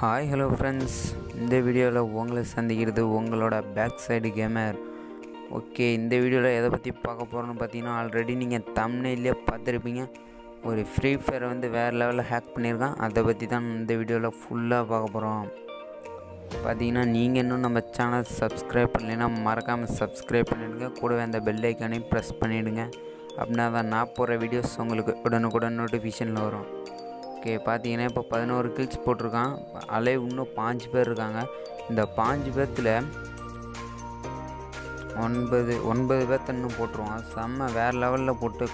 Hi hello friends இந்த வீடியோவில் உங்களை சந்திக்கிறது உங்களோட பேக் சைடு கேமர் ஓகே இந்த வீடியோவில் எதை பற்றி பார்க்க போகிறோன்னு பார்த்தீங்கன்னா ஆல்ரெடி நீங்கள் தமிழ்லேயே பார்த்துருப்பீங்க. ஒரு ஃப்ரீ ஃபயர் வந்து வேறு லெவலில் ஹேக் பண்ணியிருக்கான். அதை பற்றி தான் இந்த வீடியோவில் ஃபுல்லாக பார்க்க போகிறோம் பார்த்தீங்கன்னா நீங்கள் இன்னும் நம்ம சேனல் சப்ஸ்கிரைப் பண்ணலைன்னா மறக்காமல் சப்ஸ்கிரைப் பண்ணிவிடுங்க கூடவே அந்த பெல் ஐக்கானையும் ப்ரெஸ் பண்ணிவிடுங்க அப்படின்னா தான் நான் போகிற வீடியோஸ் உங்களுக்கு உடனுக்குடன் நோட்டிஃபிகேஷனில் வரும். ஓகே பார்த்தீங்கன்னா இப்போ பதினோரு கில்ஸ் போட்டிருக்கான். அலை இன்னும் பாஞ்சு பேர் இருக்காங்க. இந்த பாஞ்சு பேர்த்தில் ஒன்பது ஒன்பது பேர்த்த இன்னும் போட்டுருவான். செம்ம வேறு லெவலில் போட்டு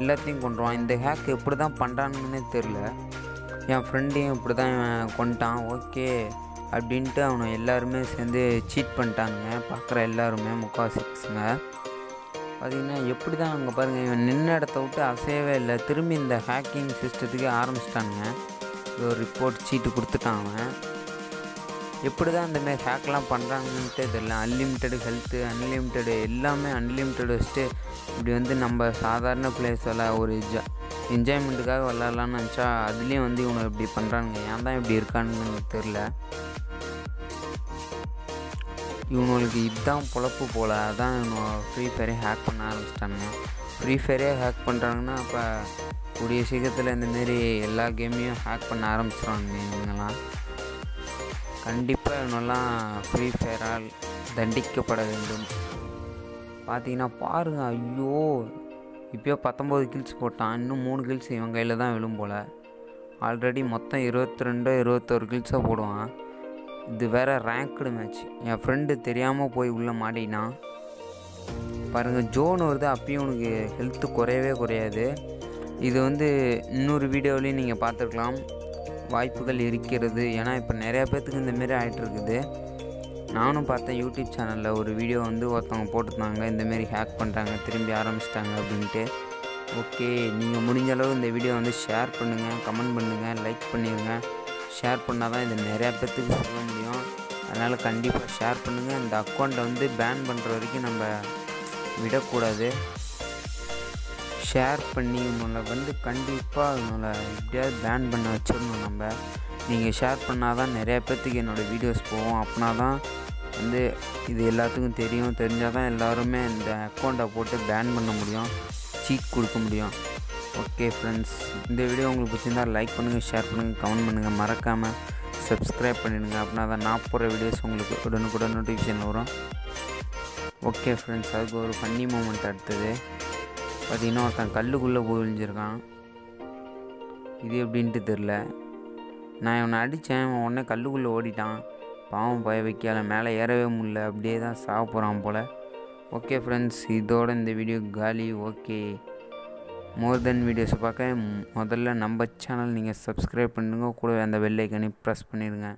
எல்லாத்தையும் கொண்டுருவான். இந்த ஹேக் எப்படி தான் பண்ணுறானுன்னே தெரில என் ஃப்ரெண்டையும் இப்படி தான் இவன் கொண்டுட்டான். ஓகே அப்படின்ட்டு அவனை எல்லாருமே சேர்ந்து சீட் பண்ணிட்டானுங்க. பார்க்குற எல்லாருமே முக்கால் சிக்ஸுங்க பார்த்தீங்கன்னா எப்படி தான் அங்கே பாருங்கள் இவன் நின்ன இடத்த விட்டு அசையவே இல்லை. திரும்பி இந்த ஹேக்கிங் சிஸ்டத்துக்கே ஆரம்பிச்சிட்டானுங்க. இது ஒரு ரிப்போர்ட் சீட்டு கொடுத்துட்டான் அவன். எப்படி தான் இந்த மாதிரி ஹேக்லாம் பண்ணுறாங்கன்ட்டு தெரியல. அன்லிமிட்டெடு ஹெல்த்து அன்லிமிட்டெடு எல்லாமே அன்லிமிட்டெடு வச்சுட்டு இப்படி வந்து நம்ம சாதாரண பிளேஸில் ஒரு ஜா என்ஜாய்மெண்ட்டுக்காக விளாட்லான்னு நினச்சா அதுலேயும் வந்து இவனை இப்படி பண்ணுறானுங்க ஏன் தான் இப்படி இருக்கானுங்கன்னு தெரில இவனுங்களுக்கு இதுதான் பொழப்பு போல் அதான் இவனு ஃப்ரீ ஃபயரே ஹேக் பண்ண ஆரம்பிச்சிட்டானுங்க. ஃப்ரீ ஃபயரே ஹேக் பண்ணுறாங்கன்னா அப்போ கூடிய சீக்கிரத்தில் இந்தமாரி எல்லா கேமையும் ஹேக் பண்ண ஆரம்பிச்சிடுவானுங்க இவங்கெல்லாம். கண்டிப்பாக இவனெல்லாம் ஃப்ரீ ஃபயரால் தண்டிக்கப்பட வேண்டும். பார்த்தீங்கன்னா பாருங்கள் ஐயோ! இப்போயோ பத்தொம்போது கில்ஸ் போட்டான். இன்னும் மூணு கில்ஸ் இவன் கையில் தான் விழும் போல். ஆல்ரெடி மொத்தம் இருபத்தி ரெண்டோ இருபத்தோரு கில்ஸாக போடுவான். இது வேற ரேங்க்டு மேட்ச் என் ஃப்ரெண்டு தெரியாமல் போய் உள்ளே மாட்டினா. பாருங்கள் ஜோன் வருது அப்பயும் உனக்கு ஹெல்த்து குறையவே குறையாது. இது வந்து இன்னொரு வீடியோவிலையும் நீங்கள் பார்த்துருக்கலாம். வாய்ப்புகள் இருக்கிறது. ஏன்னா இப்போ நிறையா பேர்த்துக்கு இந்தமாரி ஆகிட்டுருக்குது நானும் பார்த்தேன் யூடியூப் சேனலில் ஒரு வீடியோ வந்து ஒருத்தவங்க போட்டிருந்தாங்க. இந்தமாரி ஹேக் பண்ணுறாங்க திரும்பி ஆரம்பிச்சிட்டாங்க அப்படின்ட்டு. ஓகே நீங்கள் முடிஞ்ச அளவு இந்த வீடியோ வந்து ஷேர் பண்ணுங்கள் கமெண்ட் பண்ணுங்கள் லைக் பண்ணிடுங்க ஷேர் பண்ணால் தான் இது நிறையா பேர்த்துக்கு சொல்ல முடியும். அதனால் கண்டிப்பாக ஷேர் பண்ணுங்கள் இந்த அக்கௌண்ட்டை வந்து பேன் பண்ணுற வரைக்கும் நம்ம விடக்கூடாது. ஷேர் பண்ணி உங்களை வந்து கண்டிப்பாக உங்களை எப்படியாவது பேன் பண்ண வச்சிடணும் நம்ம. நீங்கள் ஷேர் பண்ணால் தான் நிறையா பேர்த்துக்கு என்னோடய வீடியோஸ் போகும். அப்படின்னா தான் வந்து இது எல்லாத்துக்கும் தெரியும். தெரிஞ்சால் தான் எல்லாருமே இந்த அக்கௌண்ட்டை போட்டு பேன் பண்ண முடியும். சீட் கொடுக்க முடியும். ஓகே ஃப்ரெண்ட்ஸ் இந்த வீடியோ உங்களுக்கு பிடிச்சிருந்தா லைக் பண்ணுங்கள் ஷேர் பண்ணுங்கள் கமெண்ட் பண்ணுங்கள் மறக்காமல் சப்ஸ்கிரைப் பண்ணிடுங்க. அப்படின்னா தான் நான் போகிற வீடியோஸ் உங்களுக்கு உடனுக்குடன் நோட்டிஃபிகேஷன் வரும். ஓகே ஃப்ரெண்ட்ஸ் அதுக்கு ஒரு ஃபன்னி மூமெண்ட் அடுத்தது. பார்த்திங்கன்னா ஒருத்தன் கல்லுக்குள்ளே போயிழிஞ்சிருக்கான் இது எப்படின்ட்டு தெரில நான் இவனை அடித்தேன் இவன் உடனே கல்லுக்குள்ளே ஓடிட்டான். பாவம் பய வைக்கால மேலே ஏறவே முடியல அப்படியே தான் சாப்பிட்றான் போல். ஓகே ஃப்ரெண்ட்ஸ் இதோட இந்த வீடியோ காலி. ஓகே. மோர் தென் வீடியோஸை பார்க்க முதல்ல நம்ம சேனல் நீங்கள் சப்ஸ்கிரைப் பண்ணுங்க கூட அந்த வெள்ளைக்கனி ப்ரெஸ் பண்ணிடுங்க.